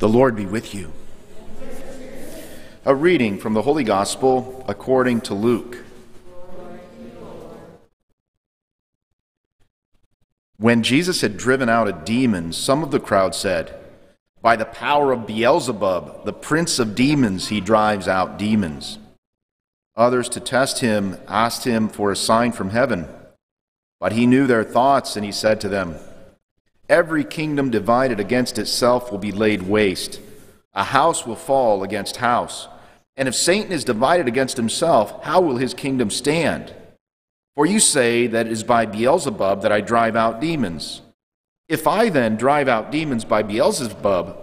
The Lord be with you. A reading from the Holy Gospel according to Luke. When Jesus had driven out a demon, some of the crowd said, By the power of Beelzebub, the prince of demons, he drives out demons. Others, to test him, asked him for a sign from heaven. But he knew their thoughts, and he said to them, Every kingdom divided against itself will be laid waste. A house will fall against house. And if Satan is divided against himself, how will his kingdom stand? For you say that it is by Beelzebub that I drive out demons. If I then drive out demons by Beelzebub,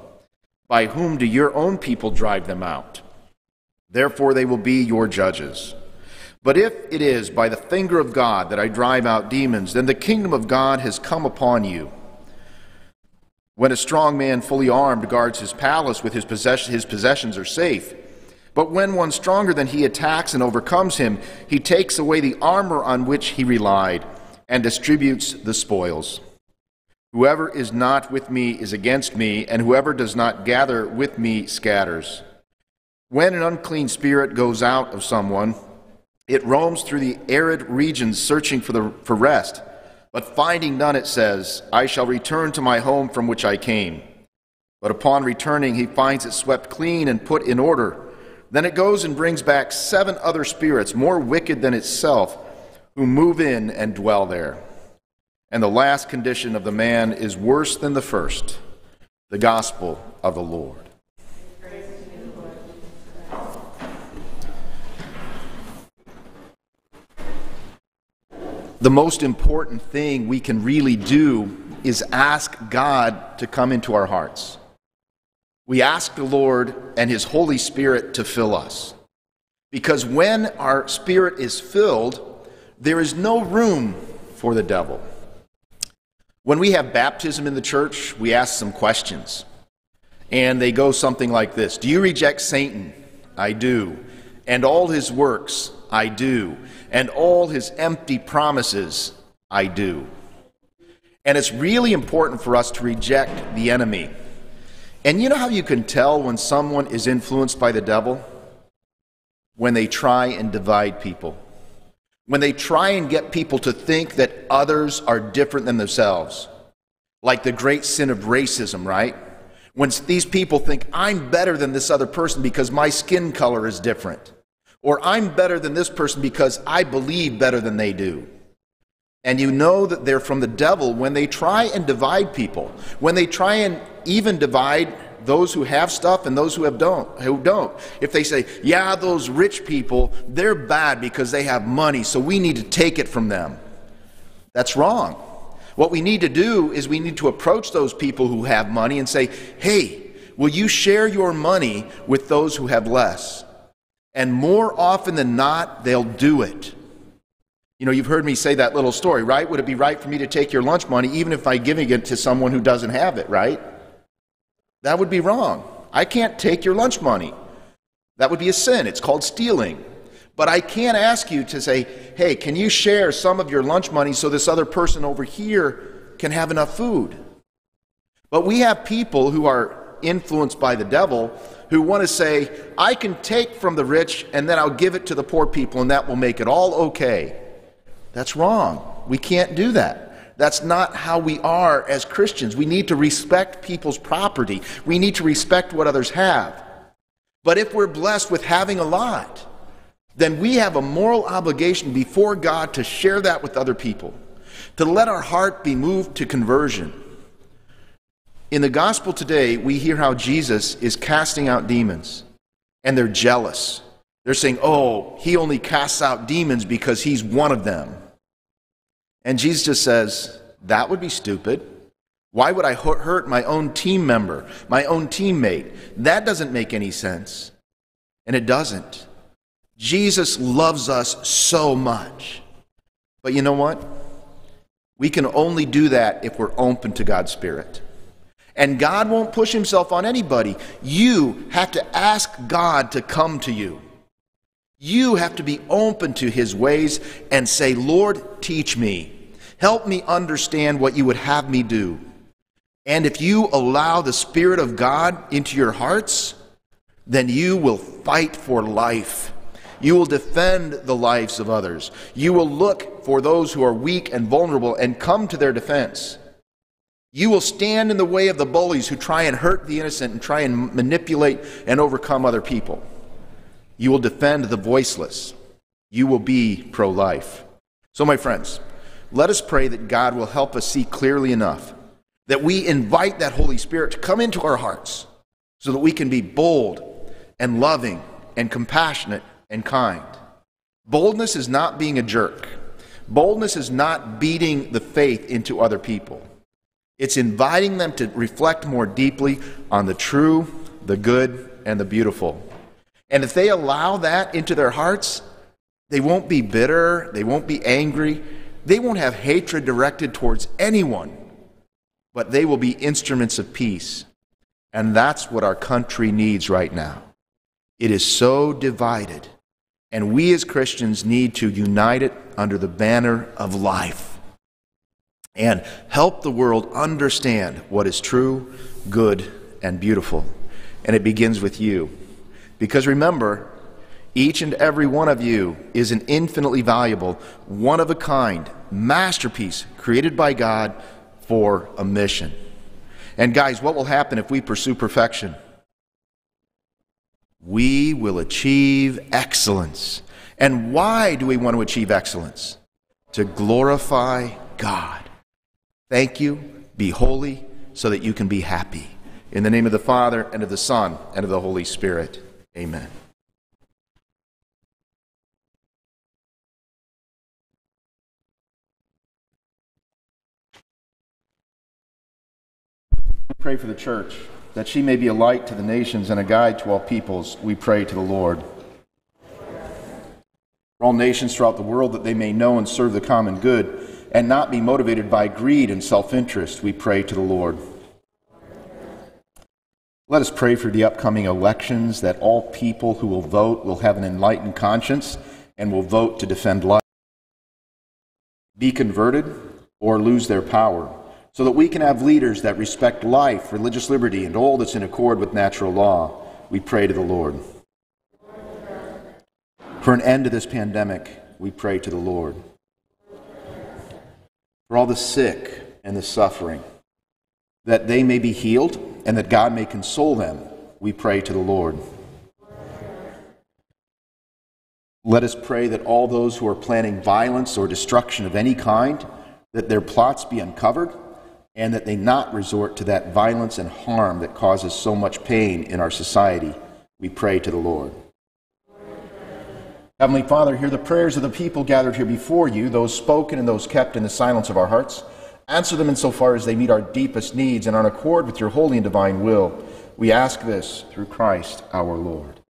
by whom do your own people drive them out? Therefore they will be your judges. But if it is by the finger of God that I drive out demons, then the kingdom of God has come upon you. When a strong man fully armed guards his palace with his, possess- his possessions are safe. But when one stronger than he attacks and overcomes him, he takes away the armor on which he relied and distributes the spoils. Whoever is not with me is against me, and whoever does not gather with me scatters. When an unclean spirit goes out of someone, it roams through the arid regions searching for, the, for rest. But finding none, it says, I shall return to my home from which I came. But upon returning, he finds it swept clean and put in order. Then it goes and brings back seven other spirits, more wicked than itself, who move in and dwell there. And the last condition of the man is worse than the first the gospel of the Lord. The most important thing we can really do is ask God to come into our hearts. We ask the Lord and His Holy Spirit to fill us. Because when our spirit is filled, there is no room for the devil. When we have baptism in the church, we ask some questions. And they go something like this Do you reject Satan? I do. And all his works? I do and all his empty promises I do. And it's really important for us to reject the enemy. And you know how you can tell when someone is influenced by the devil? When they try and divide people. When they try and get people to think that others are different than themselves. Like the great sin of racism, right? When these people think, I'm better than this other person because my skin color is different. Or I'm better than this person because I believe better than they do. And you know that they're from the devil when they try and divide people, when they try and even divide those who have stuff and those who have don't who don't. If they say, "Yeah, those rich people, they're bad because they have money, so we need to take it from them." That's wrong. What we need to do is we need to approach those people who have money and say, "Hey, will you share your money with those who have less?" And more often than not, they'll do it. You know, you've heard me say that little story, right? Would it be right for me to take your lunch money even if I'm giving it to someone who doesn't have it, right? That would be wrong. I can't take your lunch money. That would be a sin. It's called stealing. But I can't ask you to say, hey, can you share some of your lunch money so this other person over here can have enough food? But we have people who are influenced by the devil who want to say, I can take from the rich and then I'll give it to the poor people and that will make it all okay. That's wrong. We can't do that. That's not how we are as Christians. We need to respect people's property, we need to respect what others have. But if we're blessed with having a lot, then we have a moral obligation before God to share that with other people, to let our heart be moved to conversion in the gospel today, we hear how Jesus is casting out demons, and they're jealous. They're saying, oh, he only casts out demons because he's one of them. And Jesus just says, that would be stupid. Why would I hurt my own team member, my own teammate? That doesn't make any sense. And it doesn't. Jesus loves us so much. But you know what? We can only do that if we're open to God's Spirit. And God won't push himself on anybody. You have to ask God to come to you. You have to be open to his ways and say, Lord, teach me. Help me understand what you would have me do. And if you allow the Spirit of God into your hearts, then you will fight for life. You will defend the lives of others. You will look for those who are weak and vulnerable and come to their defense. You will stand in the way of the bullies who try and hurt the innocent and try and manipulate and overcome other people. You will defend the voiceless. You will be pro life. So, my friends, let us pray that God will help us see clearly enough, that we invite that Holy Spirit to come into our hearts so that we can be bold and loving and compassionate and kind. Boldness is not being a jerk. Boldness is not beating the faith into other people. It's inviting them to reflect more deeply on the true, the good, and the beautiful. And if they allow that into their hearts, they won't be bitter, they won't be angry, they won't have hatred directed towards anyone, but they will be instruments of peace. And that's what our country needs right now. It is so divided, and we as Christians need to unite it under the banner of life and help the world understand what is true, good, and beautiful. And it begins with you. Because remember, each and every one of you is an infinitely valuable, one of a kind masterpiece created by God for a mission. And guys, what will happen if we pursue perfection? We will achieve excellence. And why do we want to achieve excellence? To glorify God. Thank you. Be holy so that you can be happy. In the name of the Father, and of the Son, and of the Holy Spirit. Amen. We pray for the church, that she may be a light to the nations and a guide to all peoples. We pray to the Lord. For all nations throughout the world, that they may know and serve the common good and not be motivated by greed and self interest, we pray to the Lord. Let us pray for the upcoming elections that all people who will vote will have an enlightened conscience and will vote to defend life, be converted, or lose their power, so that we can have leaders that respect life, religious liberty, and all that's in accord with natural law. We pray to the Lord. For an end to this pandemic, we pray to the Lord for all the sick and the suffering, that they may be healed and that God may console them, we pray to the Lord. Let us pray that all those who are planning violence or destruction of any kind, that their plots be uncovered, and that they not resort to that violence and harm that causes so much pain in our society. We pray to the Lord. Heavenly Father, hear the prayers of the people gathered here before you, those spoken and those kept in the silence of our hearts. Answer them insofar as they meet our deepest needs and are in accord with your holy and divine will. We ask this through Christ our Lord.